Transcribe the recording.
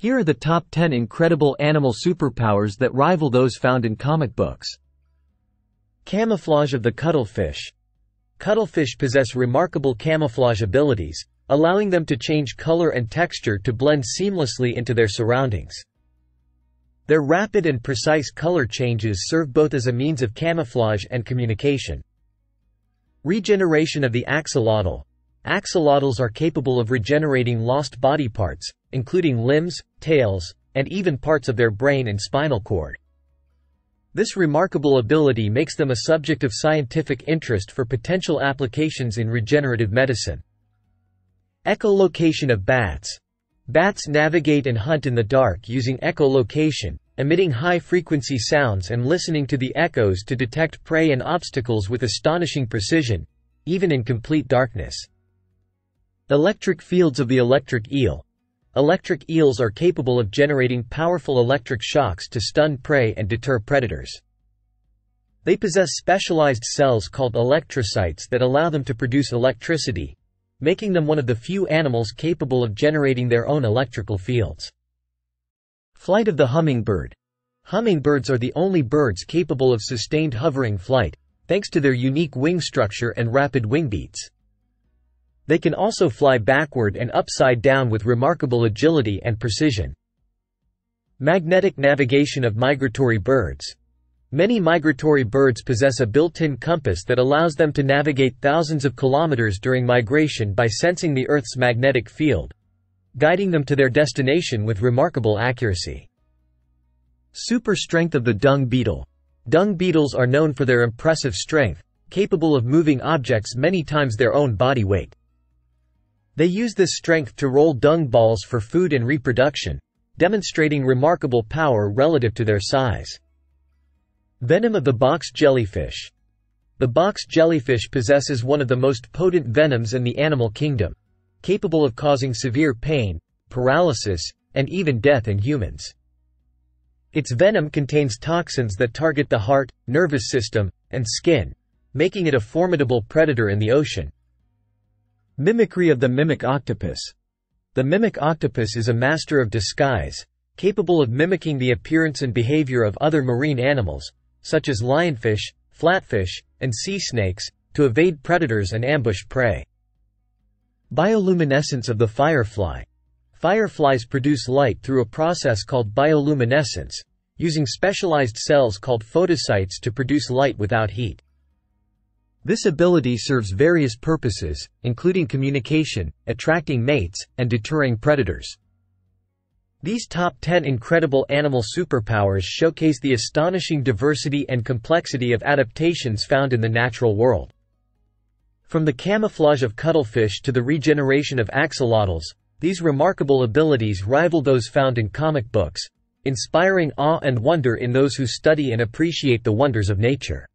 Here are the top 10 incredible animal superpowers that rival those found in comic books. Camouflage of the cuttlefish. Cuttlefish possess remarkable camouflage abilities, allowing them to change color and texture to blend seamlessly into their surroundings. Their rapid and precise color changes serve both as a means of camouflage and communication. Regeneration of the axolotl. Axolotls are capable of regenerating lost body parts, including limbs, tails, and even parts of their brain and spinal cord. This remarkable ability makes them a subject of scientific interest for potential applications in regenerative medicine. Echolocation of bats. Bats navigate and hunt in the dark using echolocation, emitting high-frequency sounds and listening to the echoes to detect prey and obstacles with astonishing precision, even in complete darkness. Electric fields of the electric eel. Electric eels are capable of generating powerful electric shocks to stun prey and deter predators. They possess specialized cells called electrocytes that allow them to produce electricity, making them one of the few animals capable of generating their own electrical fields. Flight of the hummingbird. Hummingbirds are the only birds capable of sustained hovering flight, thanks to their unique wing structure and rapid wing beats. They can also fly backward and upside down with remarkable agility and precision. Magnetic navigation of migratory birds. Many migratory birds possess a built-in compass that allows them to navigate thousands of kilometers during migration by sensing the Earth's magnetic field, guiding them to their destination with remarkable accuracy. Super strength of the dung beetle. Dung beetles are known for their impressive strength, capable of moving objects many times their own body weight. They use this strength to roll dung balls for food and reproduction, demonstrating remarkable power relative to their size. Venom of the box jellyfish. The box jellyfish possesses one of the most potent venoms in the animal kingdom, capable of causing severe pain, paralysis, and even death in humans. Its venom contains toxins that target the heart, nervous system, and skin, making it a formidable predator in the ocean. Mimicry of the mimic octopus. The mimic octopus is a master of disguise, capable of mimicking the appearance and behavior of other marine animals, such as lionfish, flatfish, and sea snakes, to evade predators and ambush prey. Bioluminescence of the firefly. Fireflies produce light through a process called bioluminescence, using specialized cells called photocytes to produce light without heat. This ability serves various purposes, including communication, attracting mates, and deterring predators. These top 10 incredible animal superpowers showcase the astonishing diversity and complexity of adaptations found in the natural world. From the camouflage of cuttlefish to the regeneration of axolotls, these remarkable abilities rival those found in comic books, inspiring awe and wonder in those who study and appreciate the wonders of nature.